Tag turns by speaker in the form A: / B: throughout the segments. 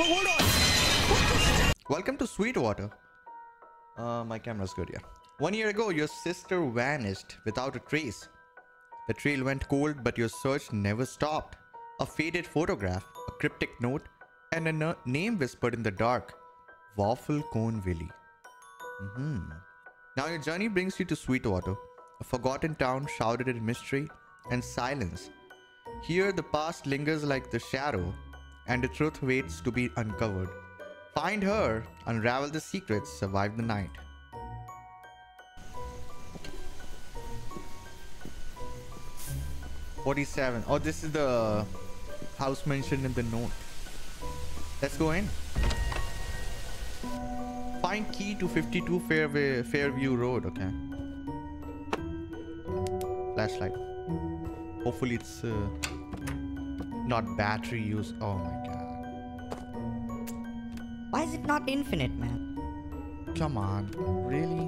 A: Oh, hold on. Welcome to Sweetwater. Uh, my camera's good, yeah. One year ago, your sister vanished without a trace. The trail went cold, but your search never stopped. A faded photograph, a cryptic note, and a name whispered in the dark Waffle Cone Willie. hmm Now your journey brings you to Sweetwater, a forgotten town shrouded in mystery and silence. Here, the past lingers like the shadow, and the truth waits to be uncovered. Find her, unravel the secrets, survive the night. Forty-seven. Oh, this is the house mentioned in the note. Let's go in. Find key to 52 Fairway, Fairview Road. Okay. Flashlight. Hopefully it's uh, not battery use. Oh my god.
B: Why is it not infinite, man?
A: Come on. Really?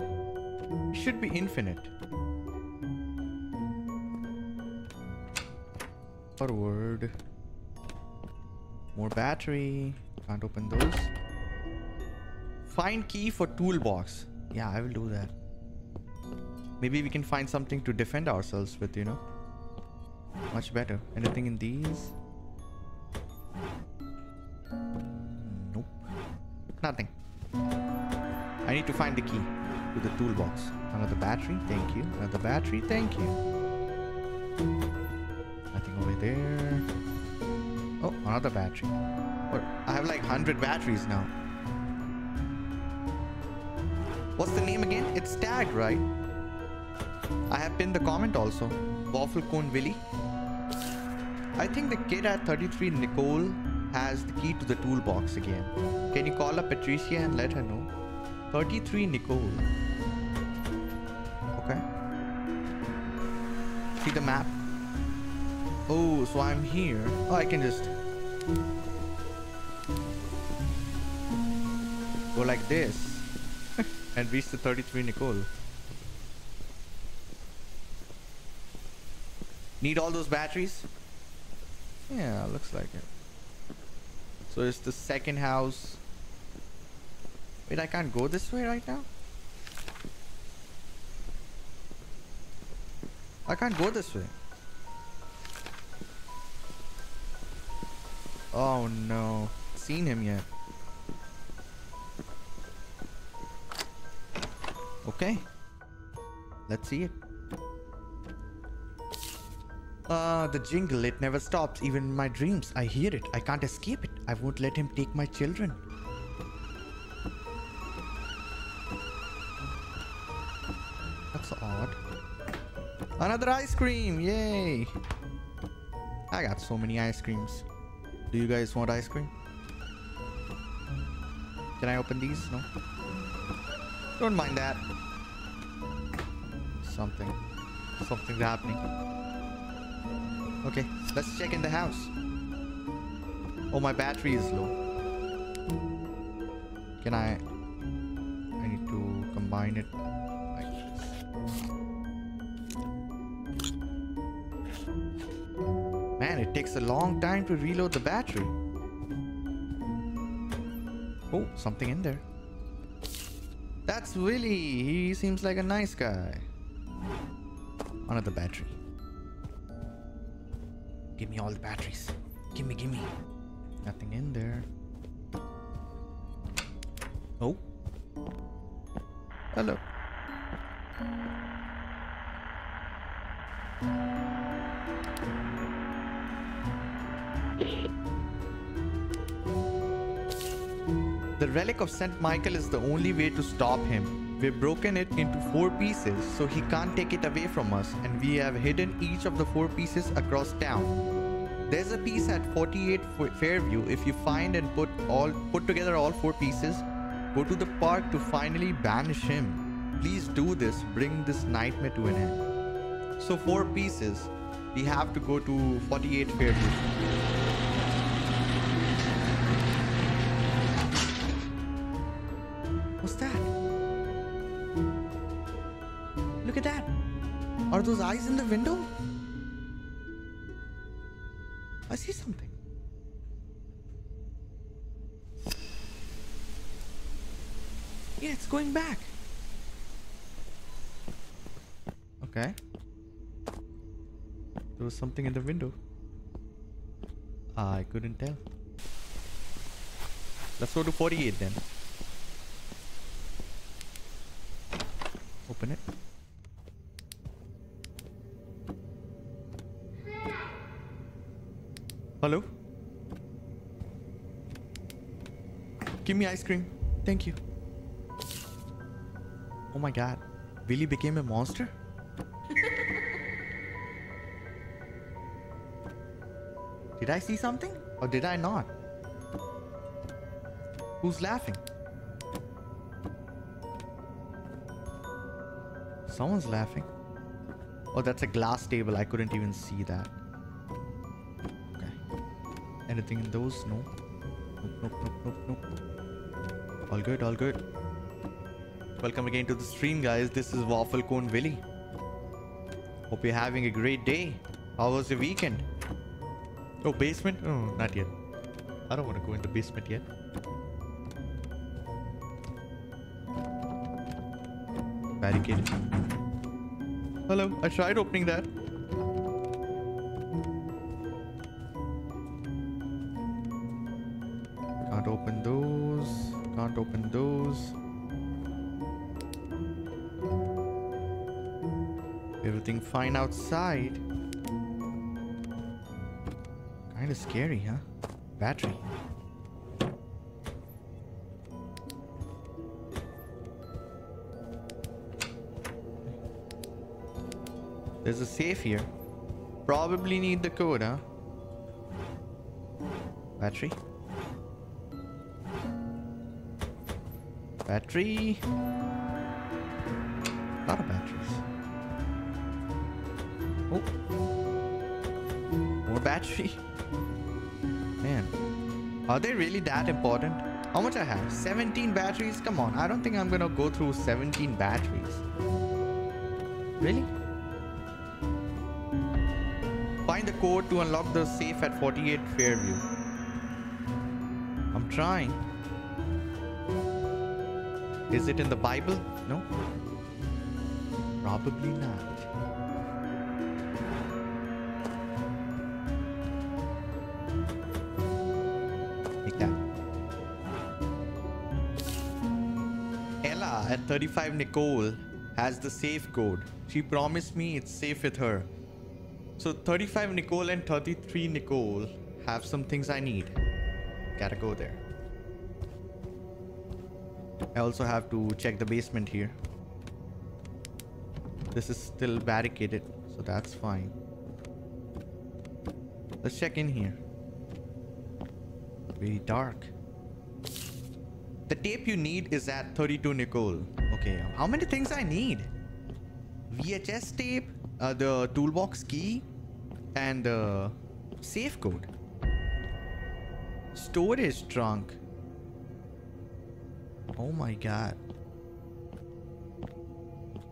A: It should be infinite. Forward. More battery. Can't open those. Find key for toolbox. Yeah, I will do that. Maybe we can find something to defend ourselves with, you know? Much better. Anything in these? Nope. Nothing. I need to find the key to the toolbox. Another battery, thank you. Another battery, thank you. Nothing over there. Oh, another battery. I have like 100 batteries now. What's the name again? It's tagged, right? I have pinned the comment also. Waffle Cone Willie. I think the kid at 33 Nicole has the key to the toolbox again. Can you call up Patricia and let her know? 33 Nicole. Okay. See the map? Oh, so I'm here. Oh, I can just go like this and reach the 33 Nicole. Need all those batteries? Yeah, looks like it. So it's the second house. Wait, I can't go this way right now? I can't go this way. Oh no. Seen him yet. Okay. Let's see it. Uh, the jingle, it never stops. Even in my dreams, I hear it. I can't escape it. I won't let him take my children. That's odd. Another ice cream! Yay! I got so many ice creams. Do you guys want ice cream? Can I open these? No? Don't mind that. Something. Something's happening. Okay, let's check in the house. Oh, my battery is low. Can I... I need to combine it. Man, it takes a long time to reload the battery. Oh, something in there. That's Willie. He seems like a nice guy. Another battery. Give me all the batteries. Give me, give me. Nothing in there. Oh. Hello. The relic of St. Michael is the only way to stop him. We've broken it into four pieces so he can't take it away from us and we have hidden each of the four pieces across town. There's a piece at 48 Fairview. If you find and put all put together all four pieces, go to the park to finally banish him. Please do this. Bring this nightmare to an end. So four pieces. We have to go to 48 Fairview. What's that? Look at that. Are those eyes in the window? I see something. Yeah, it's going back. Okay. There was something in the window. I couldn't tell. Let's go to 48 then. Open it. Hello? Give me ice cream. Thank you. Oh my god. Billy became a monster? did I see something? Or did I not? Who's laughing? Someone's laughing. Oh, that's a glass table. I couldn't even see that. Anything in those? No. Nope, nope, nope, nope, nope. All good, all good. Welcome again to the stream, guys. This is Waffle Cone Willie. Hope you're having a great day. How was your weekend? Oh, basement? Oh, not yet. I don't want to go in the basement yet. Barricade. Hello, I tried opening that. Open those. Can't open those. Everything fine outside. Kinda scary, huh? Battery. There's a safe here. Probably need the code, huh? Battery. Battery. A lot of batteries. Oh. More battery. Man. Are they really that important? How much I have? 17 batteries? Come on. I don't think I'm gonna go through 17 batteries. Really? Find the code to unlock the safe at 48 Fairview. I'm trying. Is it in the Bible? No? Probably not. Take. Ella at 35 Nicole has the safe code. She promised me it's safe with her. So 35 Nicole and 33 Nicole have some things I need. Gotta go there. I also have to check the basement here. This is still barricaded, so that's fine. Let's check in here. Very dark. The tape you need is at 32 Nicole. Okay, how many things I need? VHS tape, uh, the toolbox key, and the safe code. Storage trunk. Oh my god.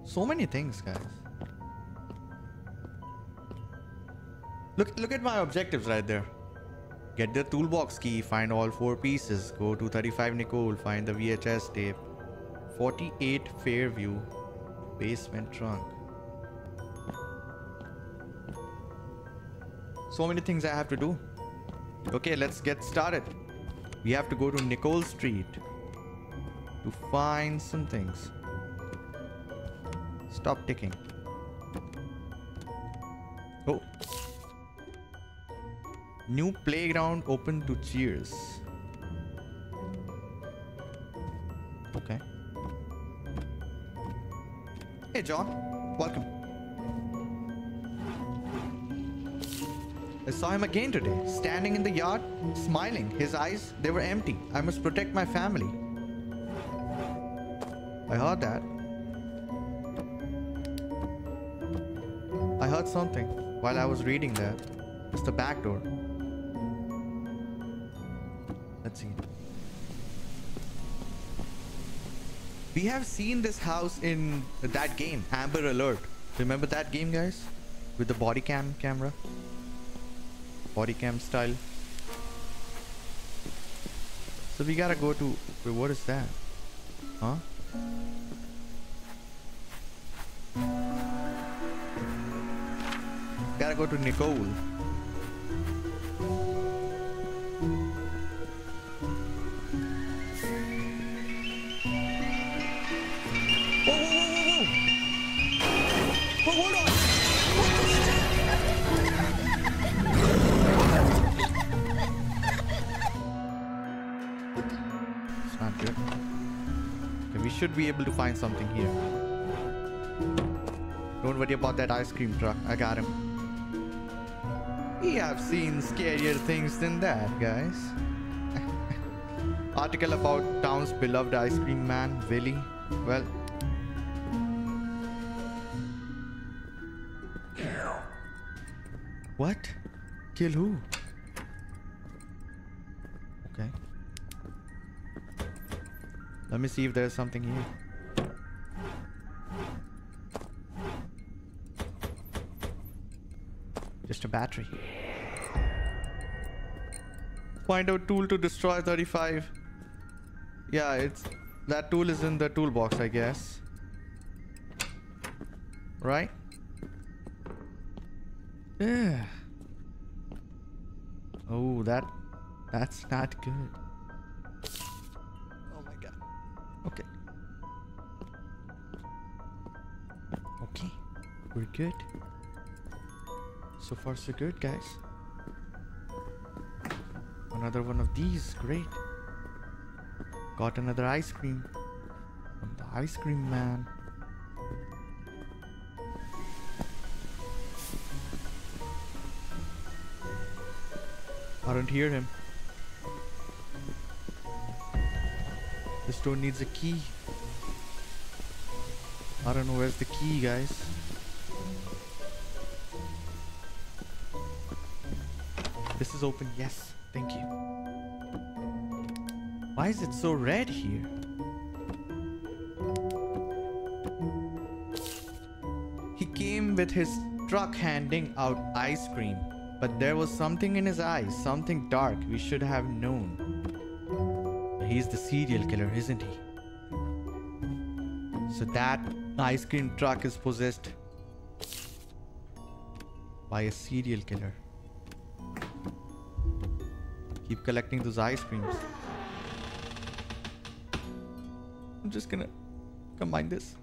A: So many things, guys. Look look at my objectives right there. Get the toolbox key, find all four pieces, go to 35 Nicole, find the VHS tape. 48 Fairview, basement trunk. So many things I have to do. Okay, let's get started. We have to go to Nicole Street to find some things. Stop ticking. Oh. New playground open to cheers. Okay. Hey, John. Welcome. I saw him again today, standing in the yard, smiling. His eyes, they were empty. I must protect my family. I heard that. I heard something while I was reading that. It's the back door. Let's see. We have seen this house in that game, Amber Alert. Remember that game, guys? With the body cam camera? Body cam style. So we gotta go to... Wait, what is that? Huh? Gotta go to Nicole. It's not good. We should be able to find something here. Don't worry about that ice cream truck. I got him. We have seen scarier things than that, guys. Article about town's beloved ice cream man, Willie. Well, what? Kill who? Let me see if there's something here. Just a battery. Find out tool to destroy 35. Yeah, it's that tool is in the toolbox, I guess. Right? Yeah. Oh, that that's not good. Okay. Okay. We're good. So far so good, guys. Another one of these. Great. Got another ice cream. From the ice cream man. I don't hear him. Needs a key. I don't know where's the key, guys. This is open. Yes. Thank you. Why is it so red here? He came with his truck handing out ice cream, but there was something in his eyes, something dark we should have known. He's the serial killer, isn't he? So that ice cream truck is possessed by a serial killer. Keep collecting those ice creams. I'm just gonna combine this.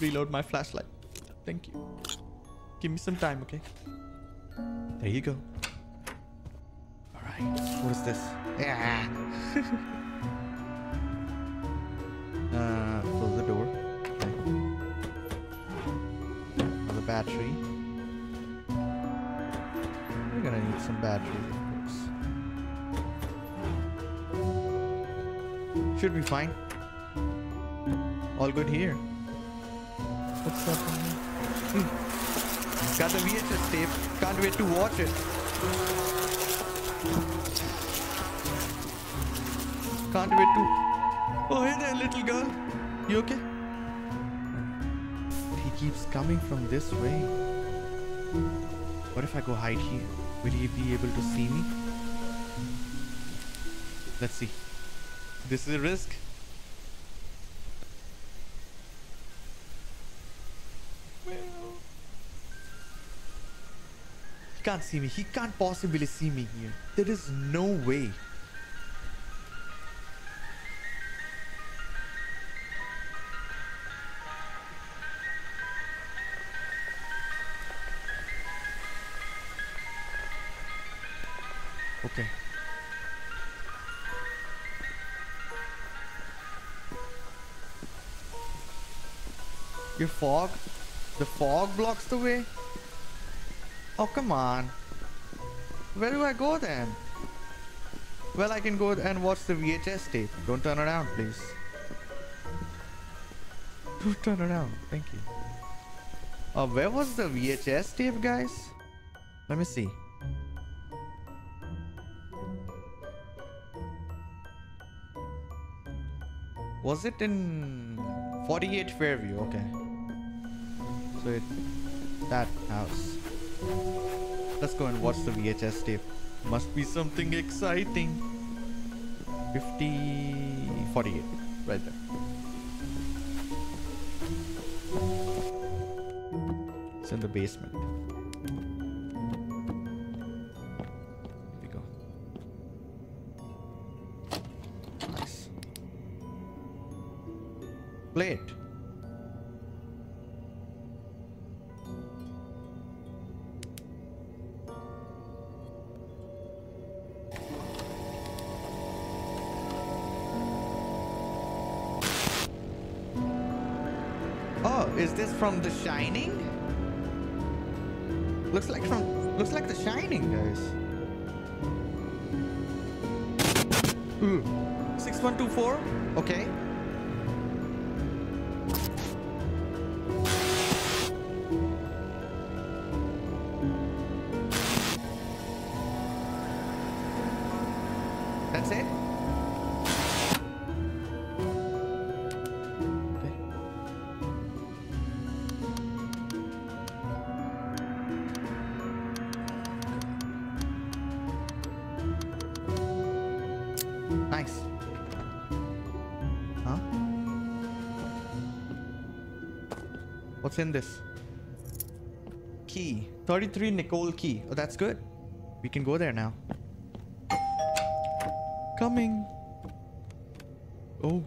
A: Reload my flashlight. Thank you. Give me some time, okay? There you go. Is this? Yeah. uh, close the door. Okay. Another battery. We're gonna need some batteries, of course. Should be fine. All good here. What's up? Hmm. Got the VHS tape. Can't wait to watch it. Can't wait to. Oh, hey there, little girl. You okay? He keeps coming from this way. What if I go hide here? Will he be able to see me? Let's see. This is a risk. Well, he can't see me. He can't possibly see me here. There is no way. Fog? The fog blocks the way? Oh, come on. Where do I go then? Well, I can go and watch the VHS tape. Don't turn around, please. Don't turn around. Thank you. Uh, where was the VHS tape, guys? Let me see. Was it in 48 Fairview? Okay with that house. Let's go and watch the VHS tape. Must be something exciting. 50... 48. Right there. It's in the basement. Here we go. Plate. Is this from The Shining? Looks like from looks like The Shining, guys. Ooh. 6124? Okay. Nice. Huh? What's in this? Key. 33 Nicole key. Oh, that's good. We can go there now. Coming. Oh.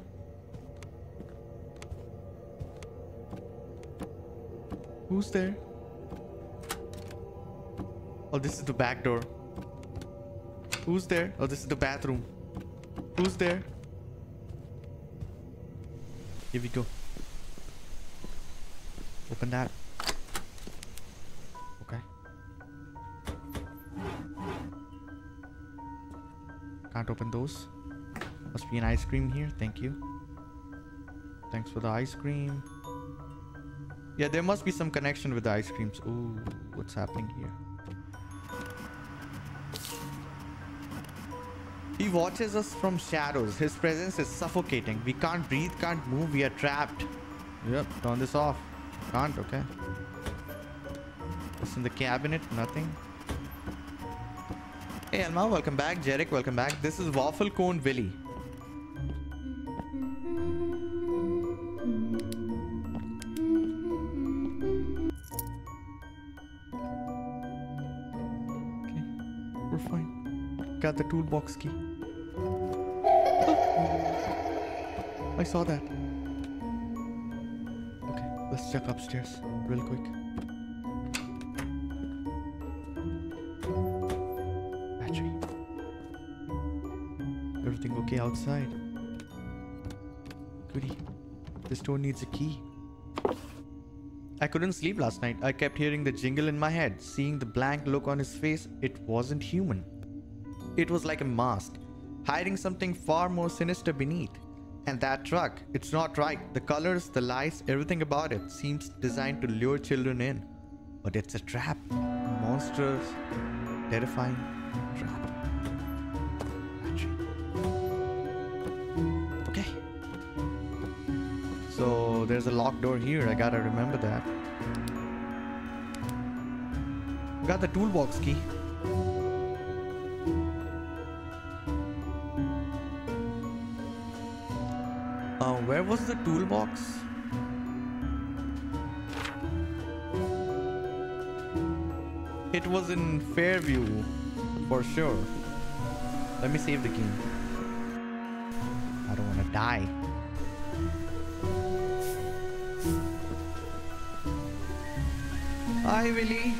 A: Who's there? Oh, this is the back door. Who's there? Oh, this is the bathroom. Who's there? Here we go. Open that. Okay. Can't open those. Must be an ice cream here. Thank you. Thanks for the ice cream. Yeah, there must be some connection with the ice creams. Ooh, what's happening here? He watches us from shadows. His presence is suffocating. We can't breathe, can't move. We are trapped. Yep, turn this off. Can't, okay. What's in the cabinet? Nothing. Hey Elma, welcome back. Jarek, welcome back. This is Waffle Cone Willie. Okay, we're fine. Got the toolbox key. Saw that. Okay, let's check upstairs real quick. Battery. Everything okay outside? Goody. This door needs a key. I couldn't sleep last night. I kept hearing the jingle in my head, seeing the blank look on his face. It wasn't human. It was like a mask, hiding something far more sinister beneath. And that truck, it's not right. The colors, the lights, everything about it seems designed to lure children in. But it's a trap. Monstrous, terrifying trap. Okay. So there's a locked door here. I gotta remember that. Got the toolbox key. Where was the toolbox? It was in Fairview, for sure. Let me save the game. I don't want to die. Hi, Willie.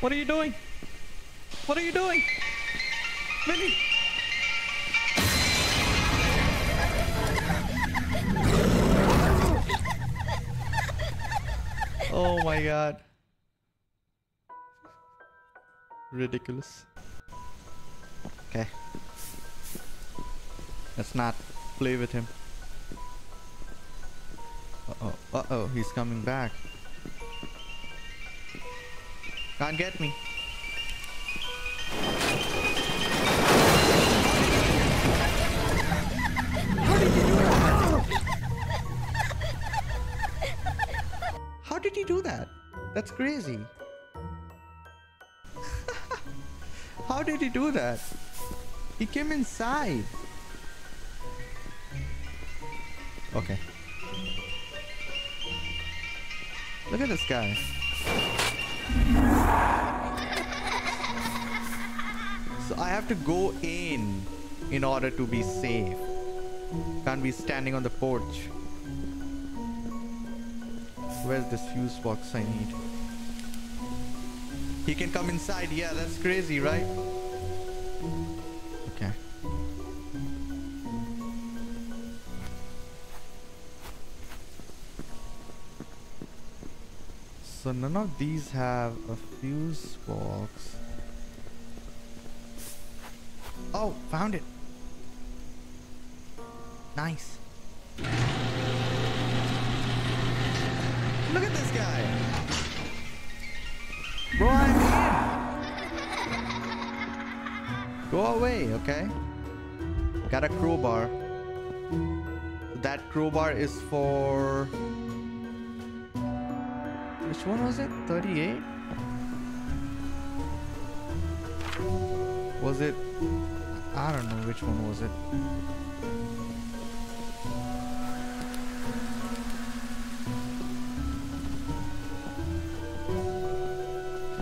A: What are you doing? What are you doing? Willie! Oh my god. Ridiculous. Okay. Let's not play with him. Uh-oh. Uh-oh, he's coming back. Can't get me. Do that? That's crazy. How did he do that? He came inside. Okay. Look at this guy. So I have to go in in order to be safe. Can't be standing on the porch. Where's this fuse box I need? He can come inside. Yeah, that's crazy, right? Okay. So none of these have a fuse box. Oh, found it. Nice. Look at this guy. Bro, I'm in. Go away, okay? Got a crowbar. That crowbar is for... Which one was it? 38? Was it... I don't know which one was it.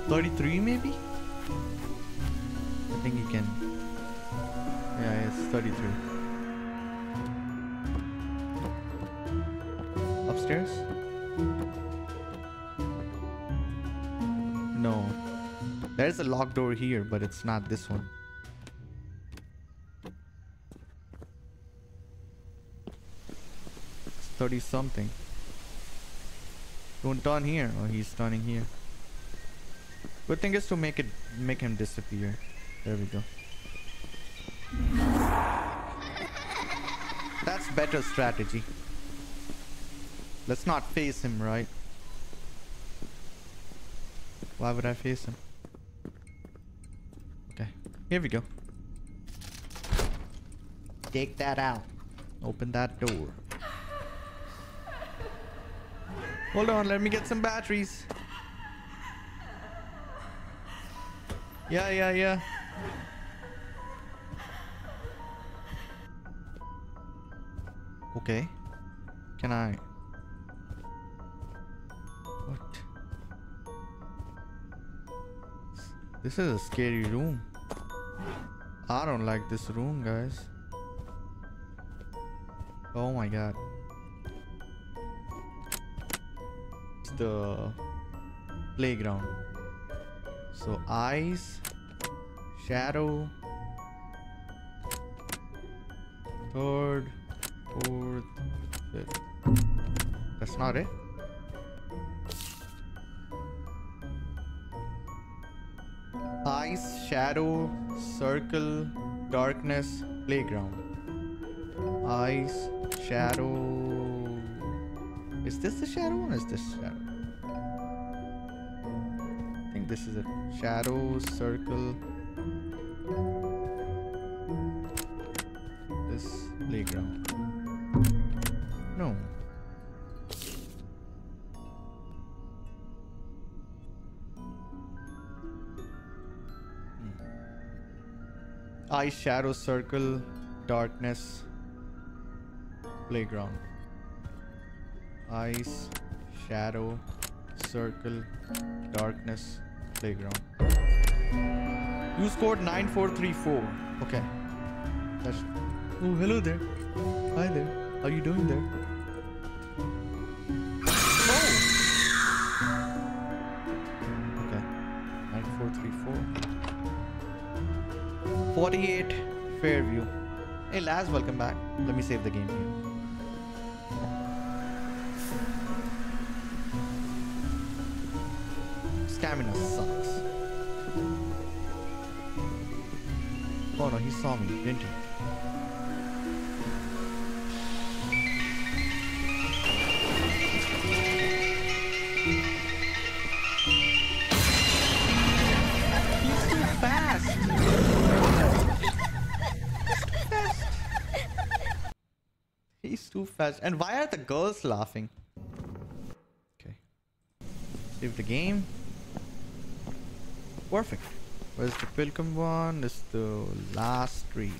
A: Thirty-three, maybe. I think you can. Yeah, it's thirty-three. Upstairs. No. There's a locked door here, but it's not this one. It's 30 something. Don't turn here. Oh, he's turning here. Good thing is to make it make him disappear. There we go. That's better strategy. Let's not face him, right? Why would I face him? Okay, here we go. Take that out. Open that door. Hold on, let me get some batteries. Yeah, yeah, yeah. Okay. Can I? What? This is a scary room. I don't like this room, guys. Oh my god. It's the playground. So eyes, shadow, third, fourth, fifth. That's not it. Eyes, shadow, circle, darkness, playground. Eyes, shadow. Is this the shadow one? Is this shadow? This is it. Shadow, circle. This playground. No. Hmm. Eye, shadow, circle, darkness, playground. Eyes, shadow, circle, darkness, playground. You scored 9434. Okay. That's. Oh, hello there. Hi there. How you doing there? Oh! Okay. 9434. 48 Fairview. Hey Laz, welcome back. Let me save the game here. Stamina sucks. Oh no, he saw me, didn't he? He's too fast. He's too fast. And why are the girls laughing? Okay. Save the game perfect. Where's the pilgrim one? It's the last street.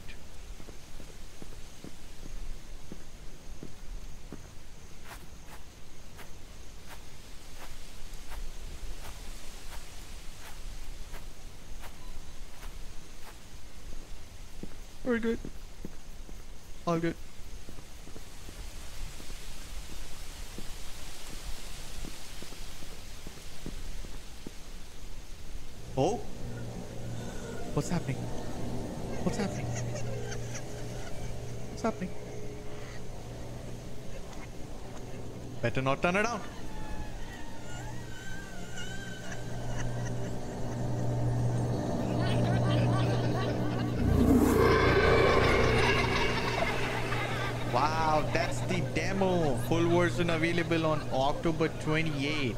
A: Very good. All good. Not turn around. Wow, that's the demo. Full version available on October 28.